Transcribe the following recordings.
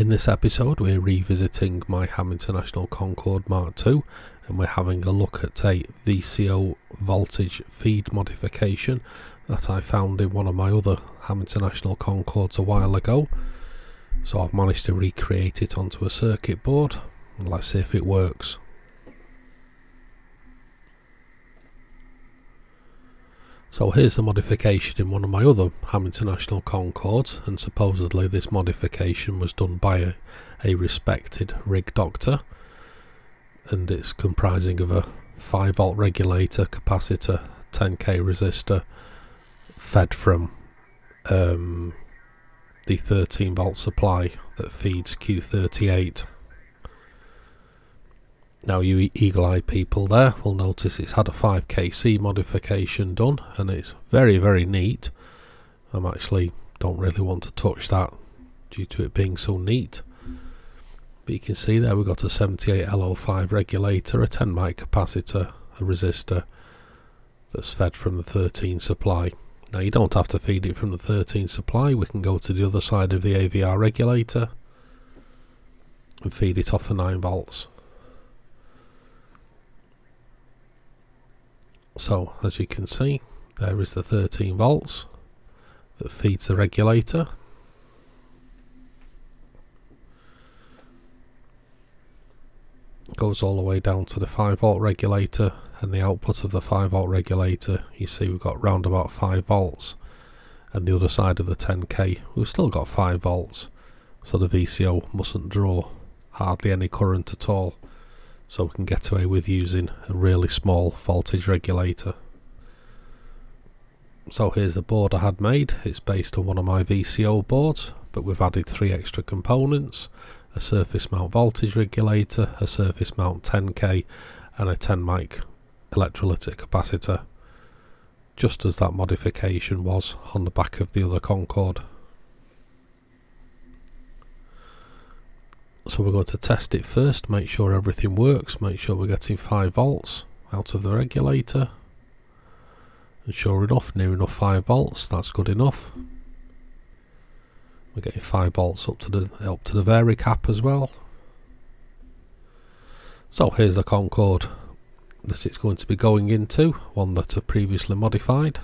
In this episode, we're revisiting my Ham International Concorde Mark II and we're having a look at a VCO voltage feed modification that I found in one of my other Ham International Concordes a while ago. So I've managed to recreate it onto a circuit board and let's see if it works. So here's the modification in one of my other Ham International Concordes and supposedly this modification was done by a, a respected rig doctor and it's comprising of a 5 volt regulator, capacitor, 10k resistor fed from um, the 13 volt supply that feeds Q38 now you eagle-eyed people there will notice it's had a 5kc modification done and it's very very neat. I'm actually don't really want to touch that due to it being so neat. But you can see there we've got a 78L05 regulator, a 10 mic capacitor, a resistor that's fed from the 13 supply. Now you don't have to feed it from the 13 supply, we can go to the other side of the AVR regulator and feed it off the 9 volts. So as you can see there is the 13 volts that feeds the regulator. Goes all the way down to the 5 volt regulator and the output of the 5 volt regulator you see we've got round about 5 volts and the other side of the 10k we've still got 5 volts so the VCO mustn't draw hardly any current at all so we can get away with using a really small voltage regulator. So here's the board I had made, it's based on one of my VCO boards but we've added three extra components, a surface mount voltage regulator, a surface mount 10k and a 10 mic electrolytic capacitor just as that modification was on the back of the other Concorde. So we're going to test it first make sure everything works make sure we're getting 5 volts out of the regulator. And sure enough near enough 5 volts that's good enough. We're getting 5 volts up to the up to the vari cap as well. So here's the Concorde that it's going to be going into one that I've previously modified.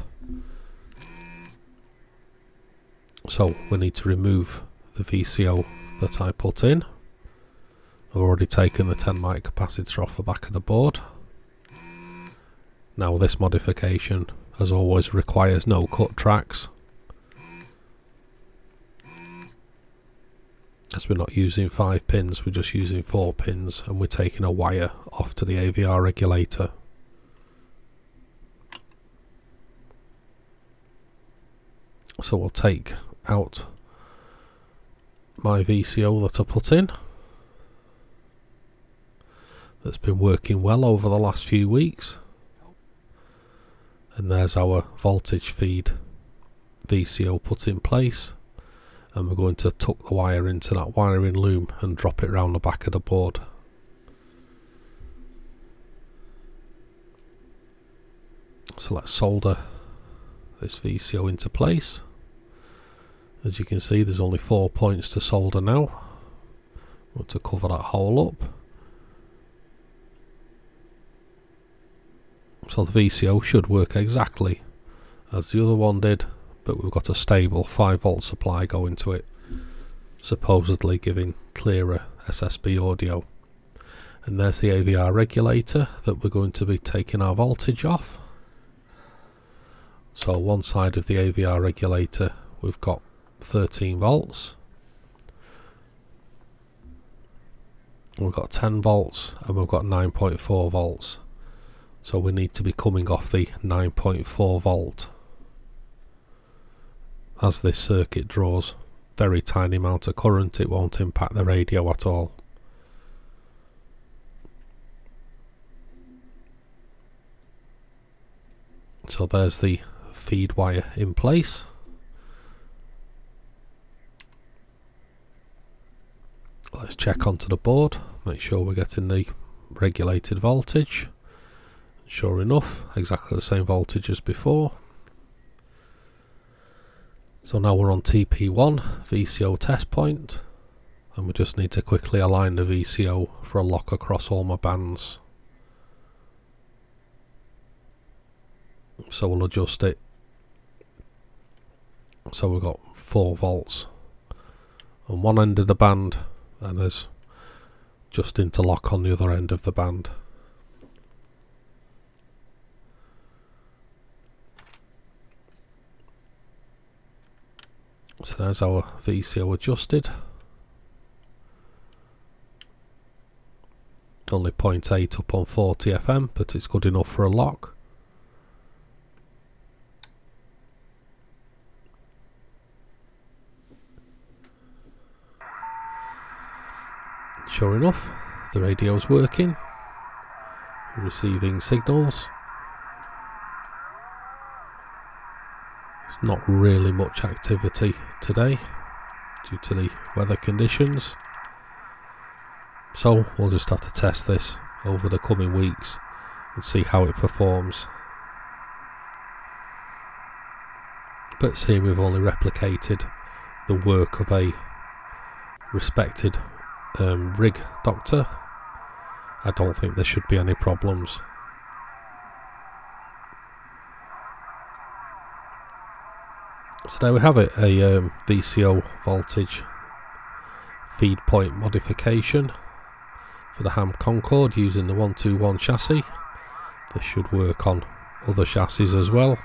So we need to remove the VCO that I put in I've already taken the 10 mic capacitor off the back of the board. Now this modification as always requires no cut tracks as we're not using 5 pins we're just using 4 pins and we're taking a wire off to the AVR regulator. So we'll take out my VCO that I put in that's been working well over the last few weeks. And there's our voltage feed VCO put in place. And we're going to tuck the wire into that wiring loom and drop it around the back of the board. So let's solder this VCO into place. As you can see there's only four points to solder now. Want to cover that hole up. So the VCO should work exactly as the other one did, but we've got a stable 5 volt supply going to it, supposedly giving clearer SSB audio. And there's the AVR regulator that we're going to be taking our voltage off. So one side of the AVR regulator we've got 13 volts. We've got 10 volts and we've got 9.4 volts. So we need to be coming off the 9.4 volt as this circuit draws very tiny amount of current it won't impact the radio at all. So there's the feed wire in place. Let's check onto the board, make sure we're getting the regulated voltage. Sure enough, exactly the same voltage as before. So now we're on TP1, VCO test and we just need to quickly align the VCO for a lock across all my bands. So we'll adjust it. So we've got 4 volts on one end of the band and there's just interlock on the other end of the band. So there's our VCO adjusted. Only 0.8 up on 40 FM, but it's good enough for a lock. Sure enough, the radio's working, receiving signals. Not really much activity today due to the weather conditions. So we'll just have to test this over the coming weeks and see how it performs. But seeing we've only replicated the work of a respected um, rig doctor, I don't think there should be any problems. So there we have it, a um, VCO voltage feed point modification for the Ham Concorde using the 121 chassis. This should work on other chassis as well.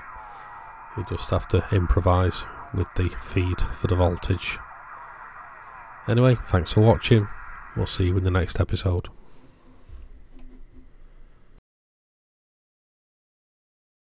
You just have to improvise with the feed for the voltage. Anyway, thanks for watching. We'll see you in the next episode.